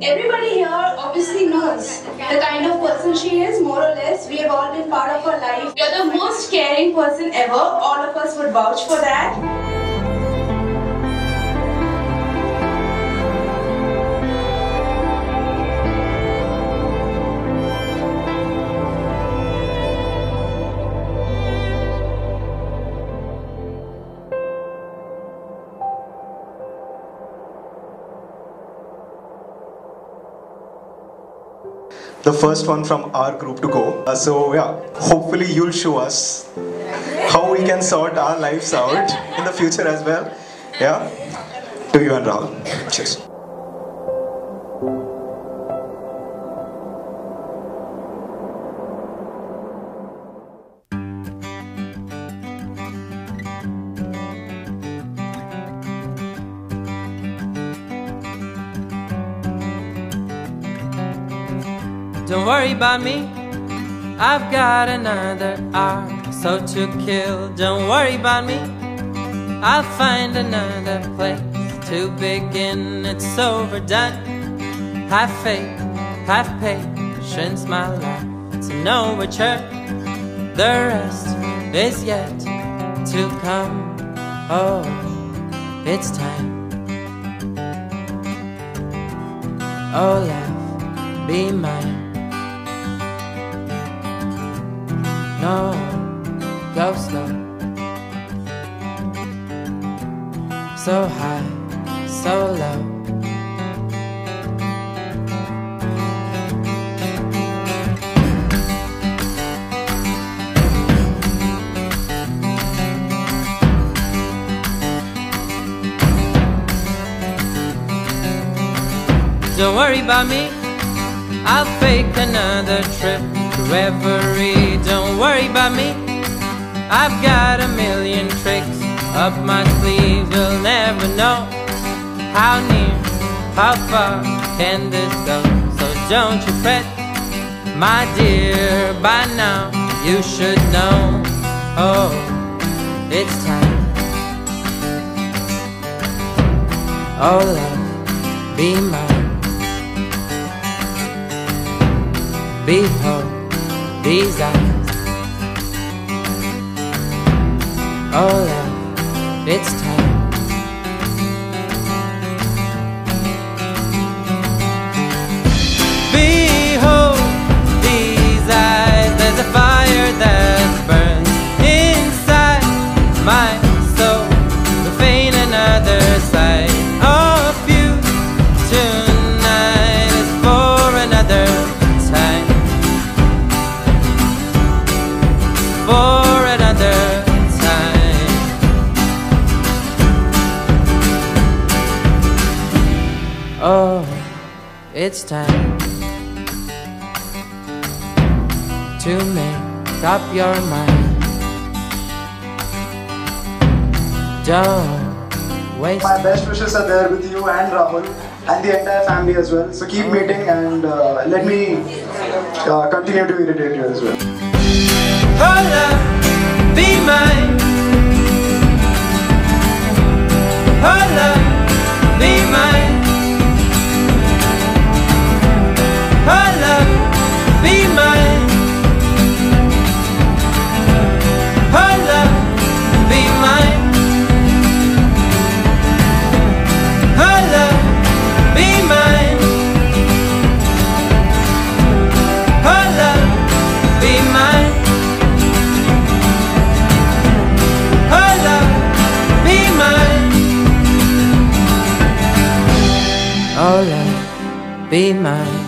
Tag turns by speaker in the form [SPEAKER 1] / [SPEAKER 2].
[SPEAKER 1] Everybody here obviously knows the kind of person she is, more or less. We have all been part of her life. You're the most caring person ever. All of us would vouch for that.
[SPEAKER 2] The first one from our group to go. Uh, so yeah, hopefully you'll show us how we can sort our lives out in the future as well. Yeah, to you and Rahul. Cheers.
[SPEAKER 3] Don't worry about me, I've got another arm so to kill. Don't worry about me, I'll find another place to begin. It's overdone. Have faith, have patience, my love. To know which hurt, the rest is yet to come. Oh, it's time. Oh, love, be mine. Go slow. So high, so low. Don't worry about me, I'll fake another trip to Reverie. Don't worry about me, I've got a million tricks up my sleeve. You'll never know how near, how far can this go. So don't you fret, my dear. By now you should know. Oh, it's time. Oh, love, be mine. Behold these eyes. Oh, Hola, it's time. It's time to make up your mind. Don't waste
[SPEAKER 2] My best wishes are there with you and Rahul and the entire family as well. So keep meeting and uh, let me uh, continue to irritate you as well.
[SPEAKER 3] Alright, be mine.